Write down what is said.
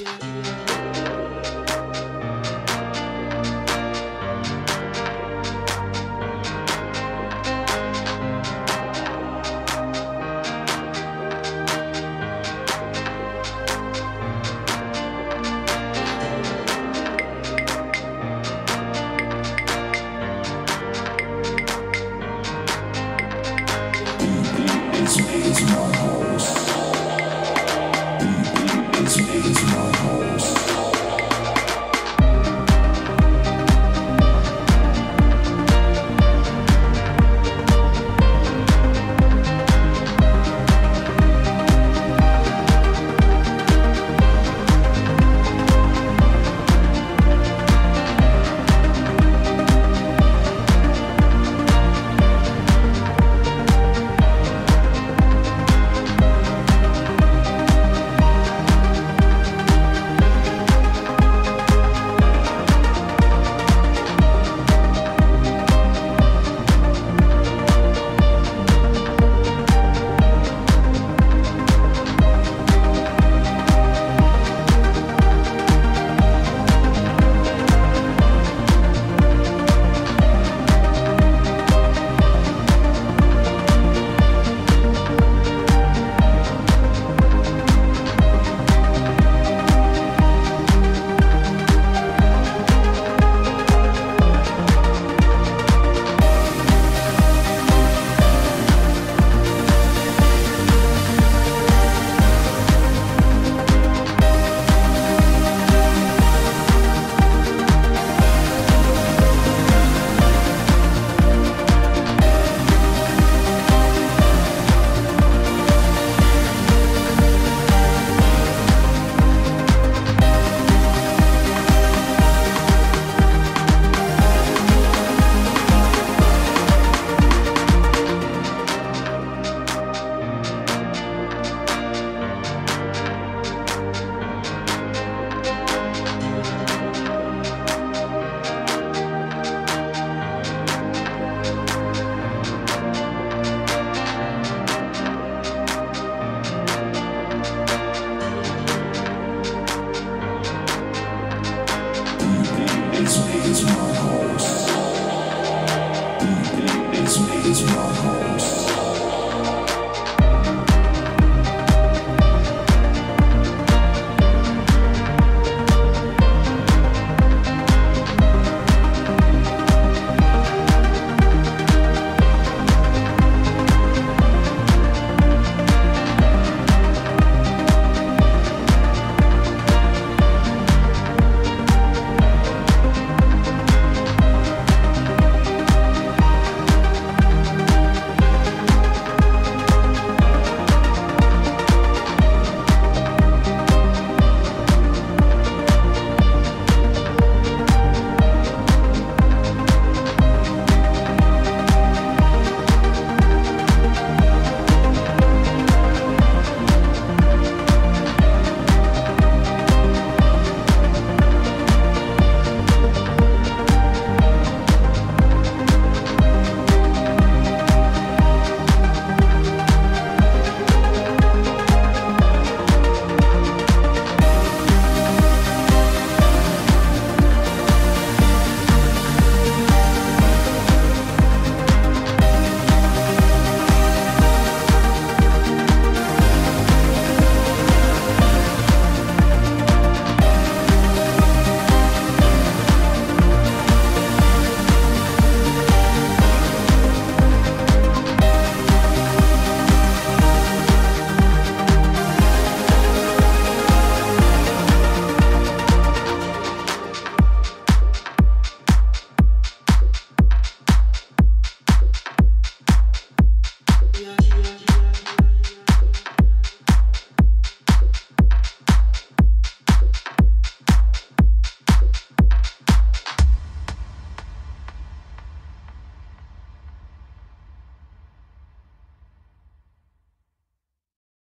Yeah. you. is home.